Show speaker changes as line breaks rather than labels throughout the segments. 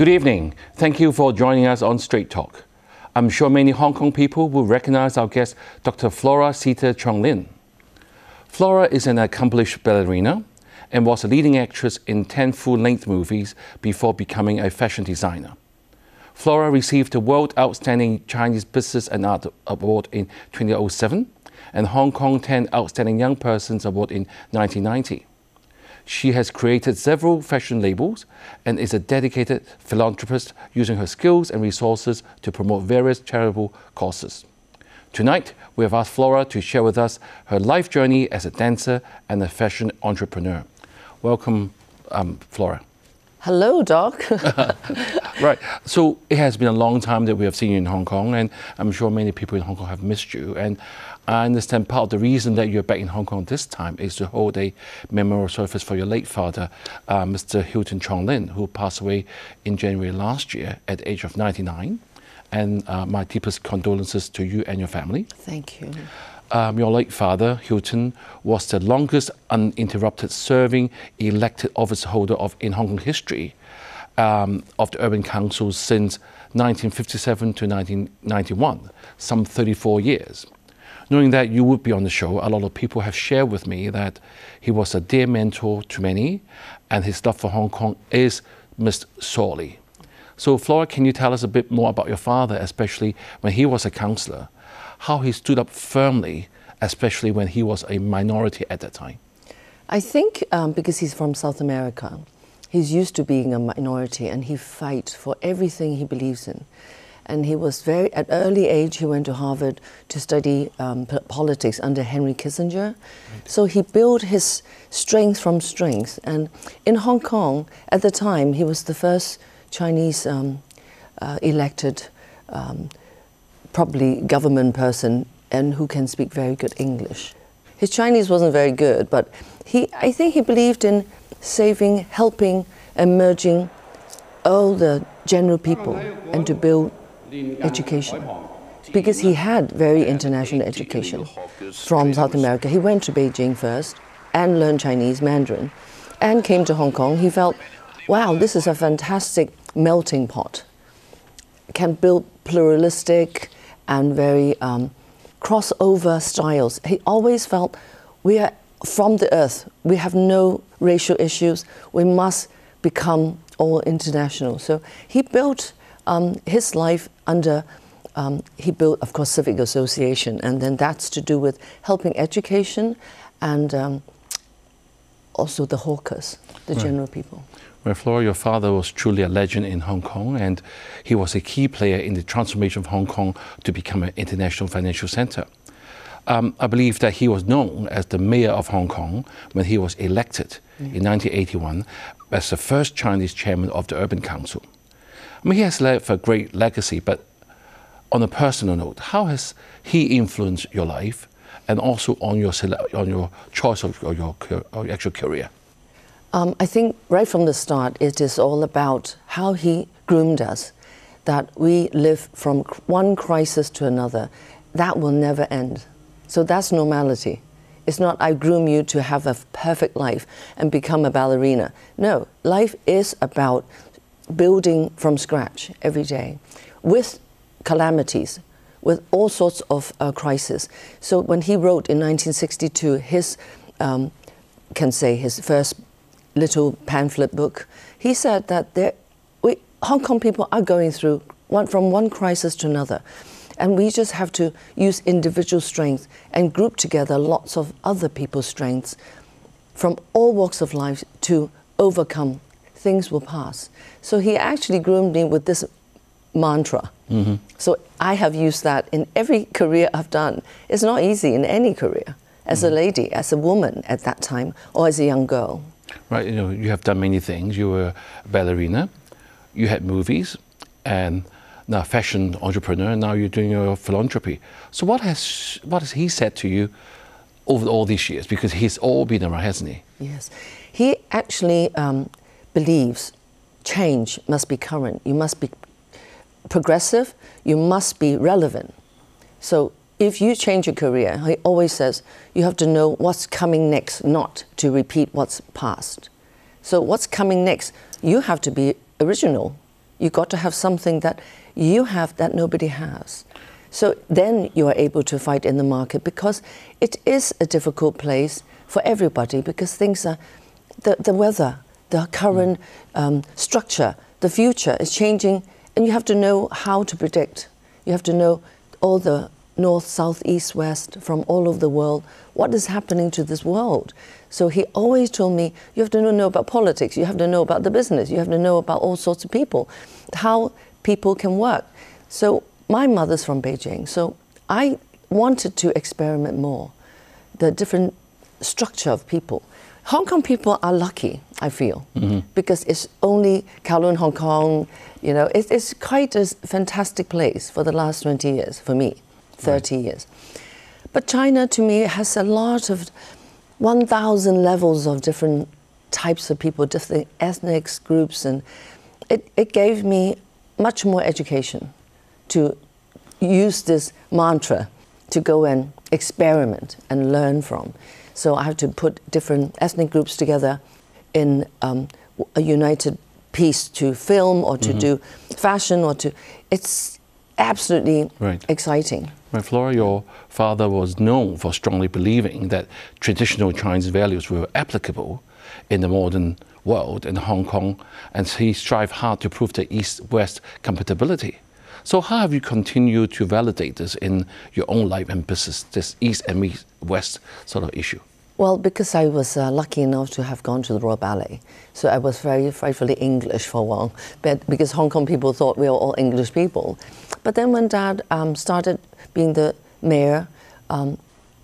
Good evening. Thank you for joining us on Straight Talk. I'm sure many Hong Kong people will recognize our guest, Dr. Flora Sita Cheong-Leen. Flora is an accomplished ballerina and was a leading actress in 10 full length movies before becoming a fashion designer. Flora received the World Outstanding Chinese Business and Art Award in 2007 and Hong Kong 10 Outstanding Young Persons Award in 1990. She has created several fashion labels and is a dedicated philanthropist using her skills and resources to promote various charitable causes. Tonight, we have asked Flora to share with us her life journey as a dancer and a fashion entrepreneur. Welcome, um, Flora.
Hello, Doc.
right. So it has been a long time that we have seen you in Hong Kong, and I'm sure many people in Hong Kong have missed you. And I understand part of the reason that you're back in Hong Kong this time is to hold a memorial service for your late father, uh, Mr. Hilton Cheong-Leen, who passed away in January last year at the age of 99. And uh, my deepest condolences to you and your family.
Thank you
um, your late father, Hilton, was the longest uninterrupted serving elected office holder of, in Hong Kong history um, of the Urban councils since 1957 to 1991, some 34 years. Knowing that you would be on the show, a lot of people have shared with me that he was a dear mentor to many, and his love for Hong Kong is missed sorely. So, Flora, can you tell us a bit more about your father, especially when he was a councillor? how he stood up firmly, especially when he was a minority at that time?
I think um, because he's from South America, he's used to being a minority and he fights for everything he believes in. And he was very, at early age, he went to Harvard to study um, politics under Henry Kissinger. Right. So he built his strength from strength. And in Hong Kong, at the time, he was the first Chinese um, uh, elected um, probably government person and who can speak very good English. His Chinese wasn't very good, but he, I think he believed in saving, helping, and merging all the general people and to build education. Because he had very international education from South America. He went to Beijing first and learned Chinese Mandarin and came to Hong Kong. He felt, wow, this is a fantastic melting pot. Can build pluralistic, and very um, crossover styles. He always felt we are from the earth. We have no racial issues. We must become all international. So he built um, his life under. Um, he built, of course, civic association, and then that's to do with helping education and um, also the hawkers, the right. general people
where Flora, your father was truly a legend in Hong Kong, and he was a key player in the transformation of Hong Kong to become an international financial center. Um, I believe that he was known as the mayor of Hong Kong when he was elected mm. in 1981 as the first Chinese chairman of the Urban Council. I mean, he has left a great legacy, but on a personal note, how has he influenced your life and also on your, on your choice of your, your, your actual career?
Um, I think right from the start, it is all about how he groomed us, that we live from one crisis to another. That will never end. So that's normality. It's not I groom you to have a perfect life and become a ballerina. No, life is about building from scratch every day with calamities, with all sorts of uh, crises. So when he wrote in 1962 his, um, can say his first little pamphlet book, he said that there, we, Hong Kong people are going through one, from one crisis to another. And we just have to use individual strength and group together lots of other people's strengths from all walks of life to overcome. Things will pass. So he actually groomed me with this mantra. Mm-hmm. So I have used that in every career I've done. It's not easy in any career, as mm-hmm. a lady, as a woman at that time, or as a young girl
right? You know, you have done many things. You were a ballerina, you had movies, and now fashion entrepreneur. And now you're doing your philanthropy. So what has what has he said to you over all these years? Because he's all been around, hasn't he?
Yes, he actually um, believes change must be current. You must be progressive. You must be relevant. So if you change your career, he always says you have to know what's coming next, not to repeat what's past. So what's coming next? You have to be original. You got to have something that you have that nobody has. So then you are able to fight in the market because it is a difficult place for everybody because things are, the, the weather, the current um, structure, the future is changing, and you have to know how to predict. You have to know all the north, south, east, west from all over the world. What is happening to this world? So he always told me, you have to know, know about politics, you have to know about the business, you have to know about all sorts of people, how people can work. So my mother's from Beijing, so I wanted to experiment more, the different structure of people. Hong Kong people are lucky, I feel, mm-hmm. because it's only Kowloon, Hong Kong. You know, it, it's quite a fantastic place for the last 20 years, for me, 30 years. But China, to me, has a lot of 1,000 levels of different types of people, different ethnic groups, and it, it gave me much more education to use this mantra to go and experiment and learn from. So I have to put different ethnic groups together in um, a united piece to film or to do fashion or to. It's absolutely
Right.
exciting.
Right, Flora, your father was known for strongly believing that traditional Chinese values were applicable in the modern world in Hong Kong, and he strived hard to prove the East-West compatibility. So, how have you continued to validate this in your own life and business, this East and West sort of issue?
Well, because I was uh, lucky enough to have gone to the Royal Ballet, so I was very frightfully English for a while. But because Hong Kong people thought we were all English people, but then when Dad um, started being the mayor um,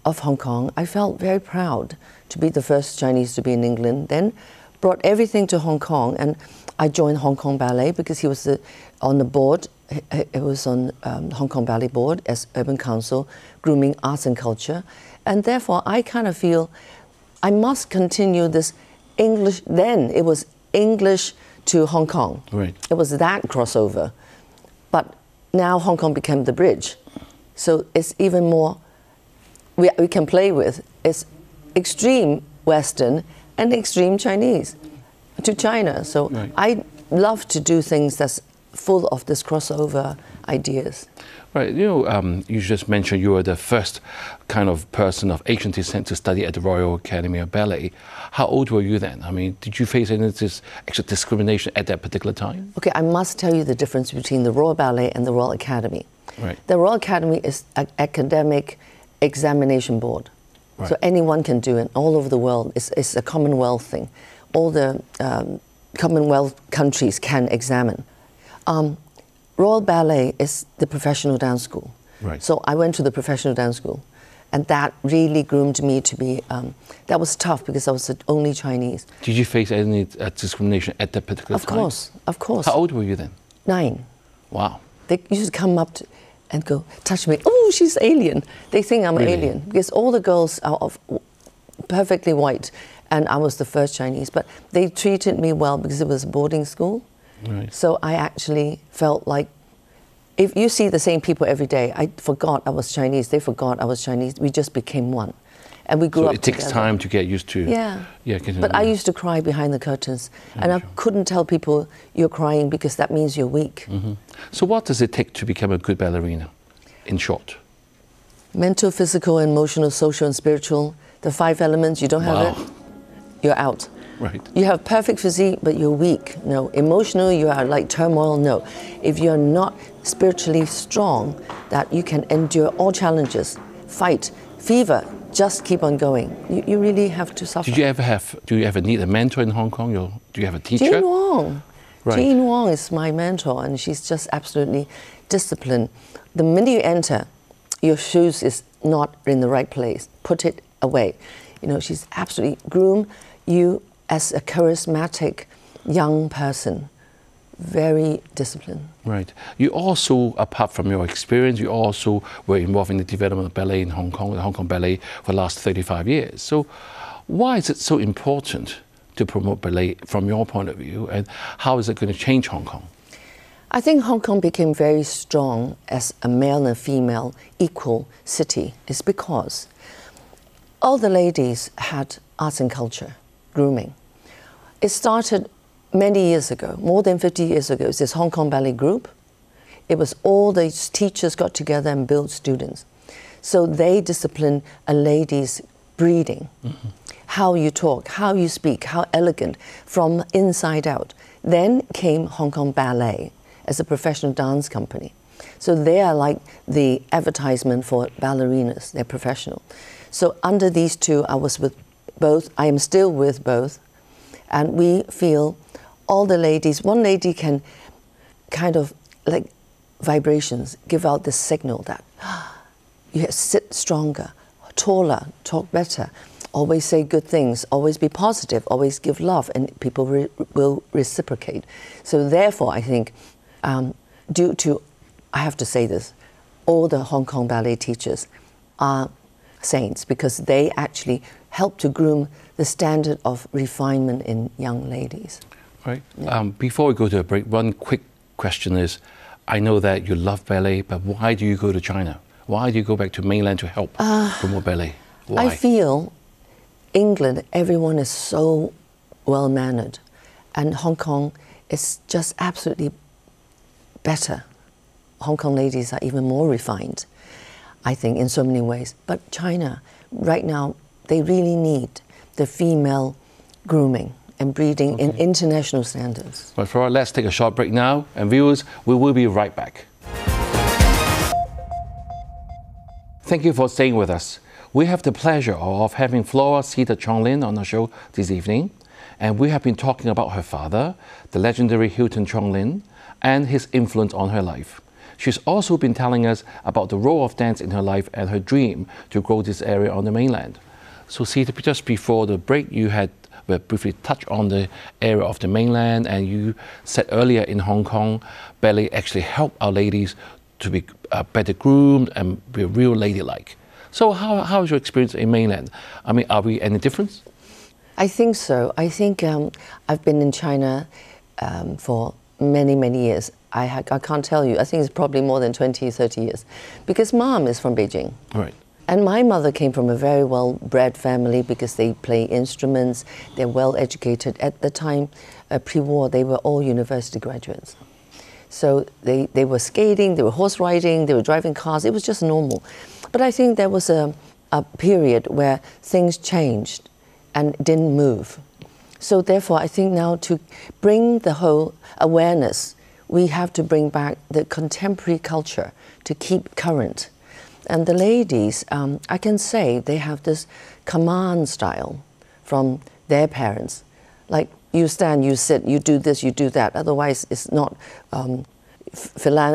of Hong Kong, I felt very proud to be the first Chinese to be in England. Then brought everything to Hong Kong, and I joined Hong Kong Ballet because he was the, on the board. He- was on um, Hong Kong Ballet Board as Urban Council, grooming arts and culture, and therefore I kind of feel I must continue this English. Then it was English to Hong Kong.
Right.
It was that crossover, but now Hong Kong became the bridge, so it's even more we, we can play with. It's extreme Western and extreme Chinese to China. So
Right.
I love to do things that's full of this crossover ideas.
Right, you know, um, you just mentioned you were the first kind of person of Asian descent to study at the Royal Academy of Ballet. How old were you then? I mean, did you face any of this extra discrimination at that particular time?
Okay, I must tell you the difference between the Royal Ballet and the Royal Academy.
Right.
The Royal Academy is an academic examination board. So anyone can do it all over the world. It's, it's a Commonwealth thing. All the um, Commonwealth countries can examine. Um, Royal Ballet is the professional dance school.
Right.
So I went to the professional dance school. And that really groomed me to be, um, that was tough because I was the only Chinese.
Did you face any uh, discrimination at that particular
Of
time?
course, of course.
How old were you then?
Nine.
Wow.
They used to come up to, and go, touch me. Oh, she's alien. They think I'm
Really?
alien because all the girls are of perfectly white, and I was the first Chinese. But they treated me well because it was a boarding school.
Right.
So I actually felt like if you see the same people every day, I forgot I was Chinese. They forgot I was Chinese. We just became one, and we grew
So
up
it takes
together.
time to get used to.
Yeah.
Yeah.
But I used to cry behind the curtains, and I
sure.
couldn't tell people you're crying because that means you're weak. Mm-hmm.
So what does it take to become a good ballerina? In short.
mental, physical, emotional, social, and spiritual. The five elements, you don't have
Wow.
it, you're out.
Right.
You have perfect physique, but you're weak. No. Emotional, you are like turmoil. No. If you're not spiritually strong, that you can endure all challenges, fight, fever, just keep on going. You, you really have to suffer.
Did you ever have? Do you ever need a mentor in Hong Kong? Or do you have a teacher?
Jean Wong.
Right.
Jane Wong is my mentor, and she's just absolutely disciplined. The minute you enter, your shoes is not in the right place. Put it away. You know, she's absolutely groom you as a charismatic young person, very disciplined.
Right. You also, apart from your experience, you also were involved in the development of ballet in Hong Kong, the Hong Kong Ballet, for the last 35 years. So, why is it so important to promote ballet from your point of view, and how is it going to change Hong Kong?
I think Hong Kong became very strong as a male and female equal city is because all the ladies had arts and culture, grooming. It started many years ago, more than 50 years ago, it's this Hong Kong Ballet Group. It was all the teachers got together and built students. So they discipline a lady's breeding, mm-hmm. how you talk, how you speak, how elegant, from inside out. Then came Hong Kong Ballet as a professional dance company. So they are like the advertisement for ballerinas, they're professional. So under these two, I was with both, I am still with both, and we feel all the ladies, one lady can kind of like vibrations give out the signal that you sit stronger, taller, talk better, always say good things, always be positive, always give love, and people re- will reciprocate. So, therefore, I think, um, due to, I have to say this, all the Hong Kong ballet teachers are saints because they actually help to groom the standard of refinement in young ladies.
Right. Yeah. Um, before we go to a break, one quick question is I know that you love ballet, but why do you go to China? Why do you go back to mainland to help uh, promote ballet? Why?
I feel England, everyone is so well mannered, and Hong Kong is just absolutely better. Hong Kong ladies are even more refined, I think, in so many ways. But China, right now, they really need the female grooming and breeding okay. in international standards.
But for let's take a short break now. And viewers, we will be right back. Thank you for staying with us. We have the pleasure of having Flora Sita Cheong-Leen on the show this evening. And we have been talking about her father, the legendary Hilton Cheong-Leen, and his influence on her life. She's also been telling us about the role of dance in her life and her dream to grow this area on the mainland. So, Sita, just before the break, you had we briefly touched on the area of the mainland, and you said earlier in Hong Kong, ballet actually help our ladies to be uh, better groomed and be real ladylike. So how, how is your experience in mainland? I mean, are we any difference?
I think so. I think um, I've been in China um, for many, many years. I, ha- I can't tell you. I think it's probably more than 20, 30 years. Because mom is from Beijing.
Right.
And my mother came from a very well bred family because they play instruments, they're well educated. At the time, uh, pre war, they were all university graduates. So they, they were skating, they were horse riding, they were driving cars, it was just normal. But I think there was a, a period where things changed and didn't move. So therefore, I think now to bring the whole awareness, we have to bring back the contemporary culture to keep current and the ladies, um, I can say they have this command style from their parents. Like you stand, you sit, you do this, you do that. Otherwise, it's not um,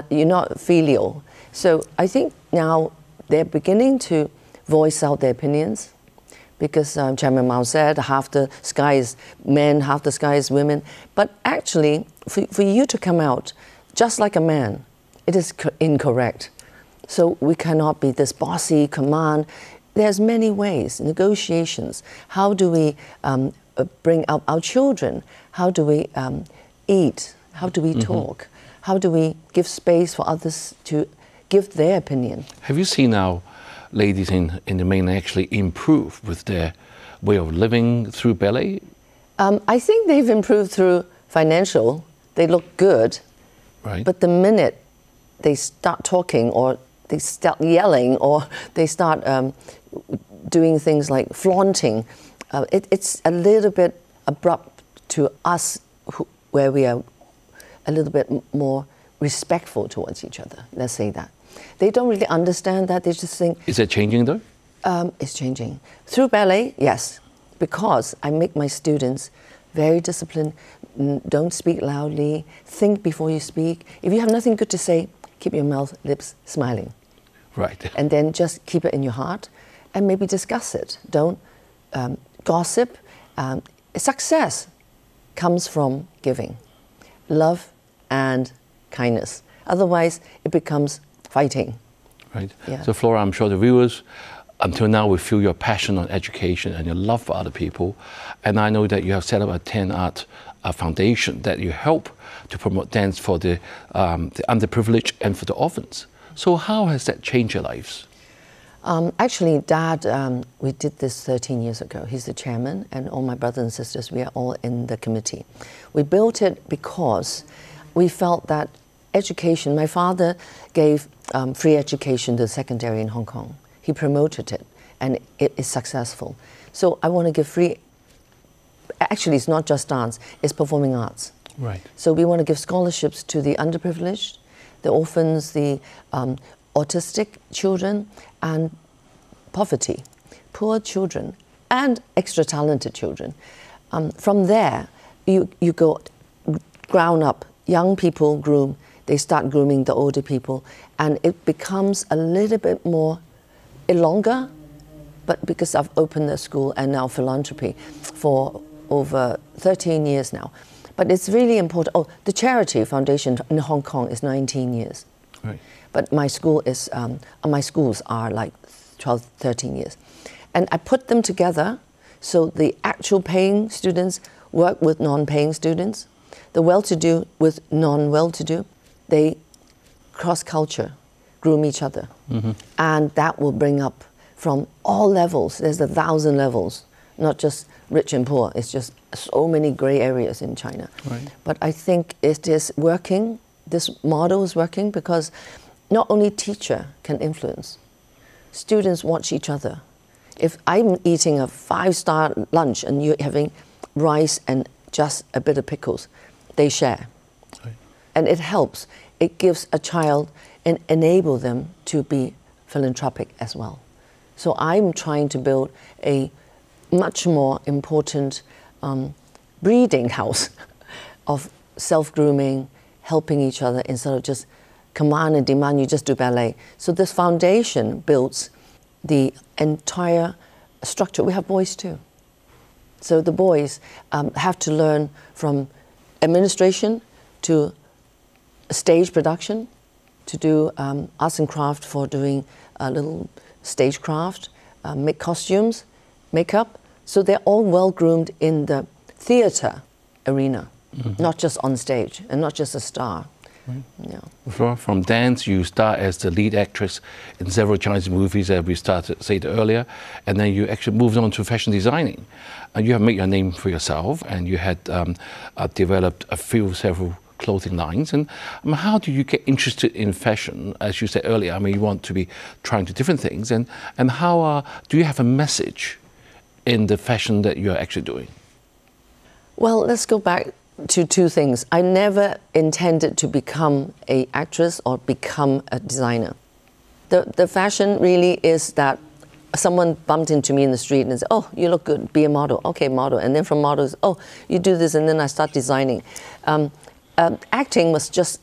you're not filial. So I think now they're beginning to voice out their opinions because um, Chairman Mao said half the sky is men, half the sky is women. But actually, for, for you to come out just like a man, it is co- incorrect. So we cannot be this bossy command. There's many ways, negotiations. How do we um, uh, bring up our children? How do we um, eat? How do we mm-hmm. talk? How do we give space for others to give their opinion?
Have you seen now ladies in, in the mainland actually improve with their way of living through ballet?
Um, I think they've improved through financial. They look good.
Right.
But the minute they start talking or they start yelling or they start um, doing things like flaunting. Uh, it, it's a little bit abrupt to us who, where we are a little bit more respectful towards each other. Let's say that. They don't really understand that. They just think.
Is it changing though?
Um, it's changing. Through ballet, yes, because I make my students very disciplined. Don't speak loudly. Think before you speak. If you have nothing good to say, keep your mouth, lips smiling.
Right.
And then just keep it in your heart and maybe discuss it. Don't um, gossip. Um, success comes from giving, love and kindness. Otherwise, it becomes fighting.
Right. Yeah. So, Flora, I'm sure the viewers until now we feel your passion on education and your love for other people. And I know that you have set up a 10 Art uh, Foundation that you help to promote dance for the, um, the underprivileged and for the orphans. So, how has that changed your lives?
Um, actually, Dad, um, we did this 13 years ago. He's the chairman, and all my brothers and sisters, we are all in the committee. We built it because we felt that education, my father gave um, free education to the secondary in Hong Kong. He promoted it, and it is successful. So I want to give free, actually, it's not just dance, it's performing arts.
Right.
So we want to give scholarships to the underprivileged, the orphans, the um, autistic children, and poverty, poor children, and extra talented children. Um, from there, you, you go ground up. Young people groom, they start grooming the older people, and it becomes a little bit more longer. But because I've opened the school and now philanthropy for over 13 years now, but it's really important. Oh, the charity foundation in Hong Kong is 19 years.
Right.
But my school is, um, my schools are like 12, 13 years. And I put them together so the actual paying students work with non paying students, the well to do with non well to do. They cross culture, groom each other. And that will bring up from all levels, there's a thousand levels, not just rich and poor, it's just so many gray areas in China.
Right.
But I think it is working, this model is working because not only teacher can influence, students watch each other. If I'm eating a five-star lunch and you're having rice and just a bit of pickles, they share.
Right.
And it helps. It gives a child and enable them to be philanthropic as well. So I'm trying to build a much more important um, breeding house of self-grooming, helping each other instead of just command and demand you just do ballet. So this foundation builds the entire structure. We have boys too. So the boys um, have to learn from administration to stage production, to do um, arts and craft for doing a little stagecraft, uh, make costumes, makeup. So they're all well groomed in the theatre arena, not just on stage and not just a star. Yeah.
From dance, you start as the lead actress in several Chinese movies as we started said earlier, and then you actually moved on to fashion designing. And you have made your name for yourself, and you had um, uh, developed a few, several clothing lines. And um, how do you get interested in fashion? As you said earlier, I mean, you want to be trying to different things, and and how uh, do you have a message in the fashion that you are actually doing?
Well, let's go back to two things. I never intended to become a actress or become a designer. The the fashion really is that someone bumped into me in the street and said, "Oh, you look good. Be a model." Okay, model. And then from models, "Oh, you do this," and then I start designing. Um, um, acting was just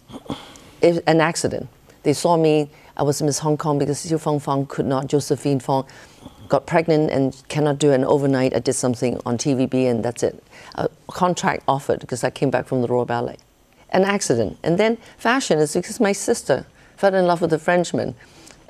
an accident. They saw me. I was Miss Hong Kong because Xiu Feng Fang could not. Josephine Fong got pregnant and cannot do an overnight, I did something on TVB, and that's it. A contract offered because I came back from the Royal Ballet. An accident. And then fashion is because my sister fell in love with a Frenchman.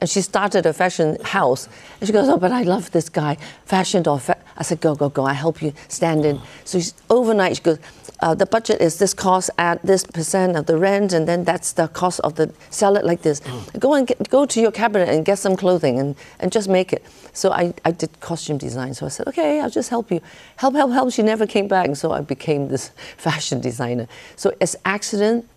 And she started a fashion house. And she goes, Oh, but I love this guy, fashion or fa-. I said, Go, go, go. I help you stand in. So she's, overnight, she goes, uh, The budget is this cost at this percent of the rent, and then that's the cost of the sell it like this. Go and get, go to your cabinet and get some clothing and, and just make it. So I, I did costume design. So I said, Okay, I'll just help you. Help, help, help. She never came back. And so I became this fashion designer. So it's accident,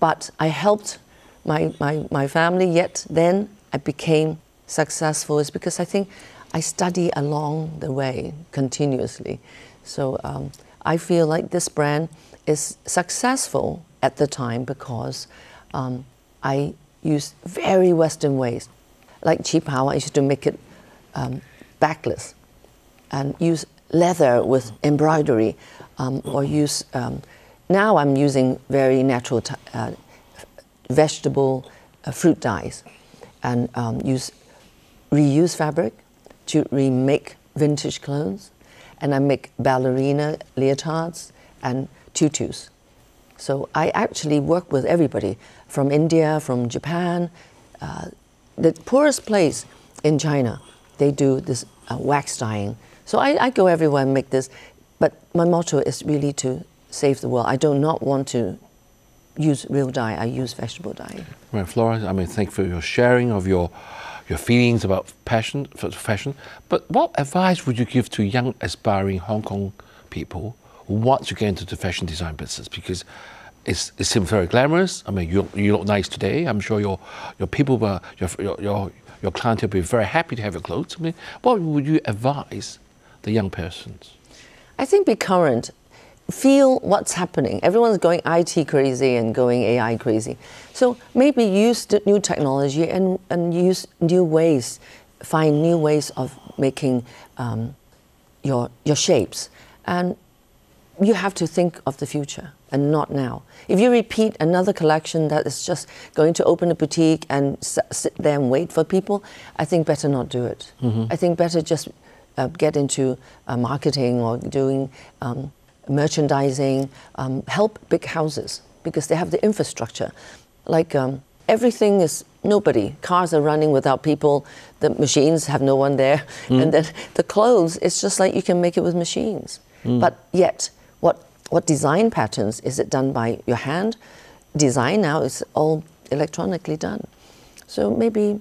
but I helped my, my, my family, yet then I became successful is because I think I study along the way continuously. So um, I feel like this brand is successful at the time because um, I use very Western ways. Like qipao, I used to make it um, backless and use leather with embroidery um, or use um, now i'm using very natural uh, vegetable uh, fruit dyes and um, use reuse fabric to remake vintage clothes and i make ballerina leotards and tutus. So i actually work with everybody from india from japan uh, the poorest place in china they do this uh, wax dyeing. So I, I go everywhere and make this but my motto is really to save the world. I do not want to use real dye i use vegetable dye.
Right, Flora, I mean, thank you for your sharing of your your feelings about passion fashion. But what advice would you give to young aspiring Hong Kong people who want to get into the fashion design business? Because it's, it seems very glamorous. I mean, you, you look nice today. I'm sure your your people were your your your, your client will be very happy to have your clothes. I mean, what would you advise the young persons?
I think be current feel what's happening. Everyone's going IT crazy and going AI crazy. So maybe use the new technology and, and use new ways, find new ways of making um, your, your shapes. And you have to think of the future and not now. If you repeat another collection that is just going to open a boutique and sit there and wait for people, I think better not do it. Mm-hmm. I think better just uh, get into uh, marketing or doing um, merchandising, um, help big houses because they have the infrastructure. Like um, everything is nobody. Cars are running without people. The machines have no one there. Mm. And then the clothes, it's just like you can make it with machines. Mm. But yet, what what design patterns is it done by your hand? Design now is all electronically done. So maybe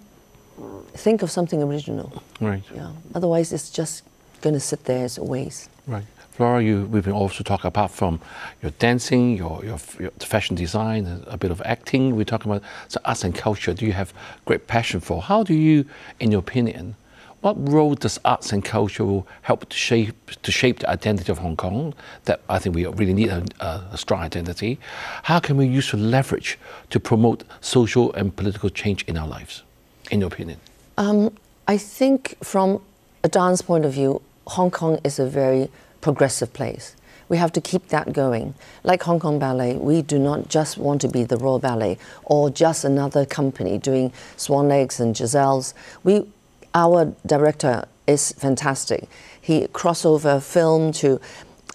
think of something original.
Right.
Yeah. Otherwise, it's just going to sit there as a waste.
Right. You, we've been also talk apart from your dancing, your, your, your, fashion design, a bit of acting. We're talking about so arts and culture. Do you have great passion for? How do you, in your opinion, what role does arts and culture help to shape to shape the identity of Hong Kong? That I think we really need a, a strong identity. How can we use to leverage to promote social and political change in our lives? In your opinion,
um, I think from a dance point of view, Hong Kong is a very progressive place. We have to keep that going. Like Hong Kong Ballet, we do not just want to be the Royal Ballet or just another company doing Swan Lakes and Giselles. We, our director is fantastic. He crossover film to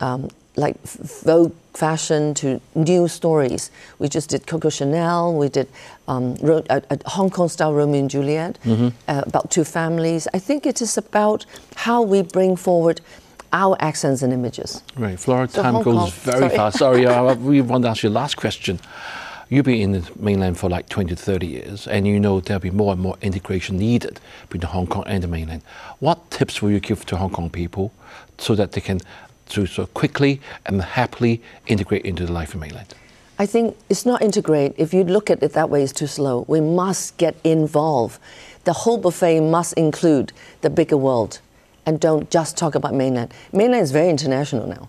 um, like Vogue fashion to new stories. We just did Coco Chanel. We did um, a, a, Hong Kong style Romeo and Juliet mm-hmm. uh, about two families. I think it is about how we bring forward our accents and images.
Right, Flora, so time Hong goes Kong, very sorry. fast. Sorry, uh, we want to ask you the last question. You've been in the mainland for like 20 to 30 years, and you know there'll be more and more integration needed between Hong Kong and the mainland. What tips will you give to Hong Kong people so that they can to so quickly and happily integrate into the life of mainland?
I think it's not integrate. If you look at it that way, it's too slow. We must get involved. The whole buffet must include the bigger world and don't just talk about mainland. Mainland is very international now,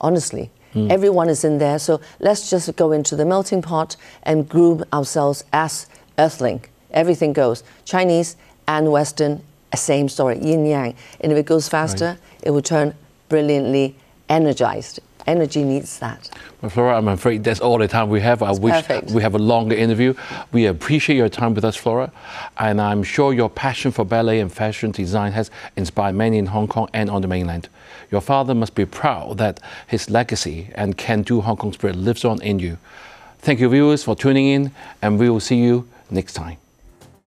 honestly. Mm. Everyone is in there, so let's just go into the melting pot and groom ourselves as Earthling. Everything goes. Chinese and Western, same story, yin yang. And if it goes faster, right. it will turn brilliantly energized energy needs that.
Well, Flora, I'm afraid that's all the time we have. I wish perfect. we have a longer interview. We appreciate your time with us, Flora, and I'm sure your passion for ballet and fashion design has inspired many in Hong Kong and on the mainland. Your father must be proud that his legacy and can do Hong Kong spirit lives on in you. Thank you, viewers, for tuning in, and we will see you next time.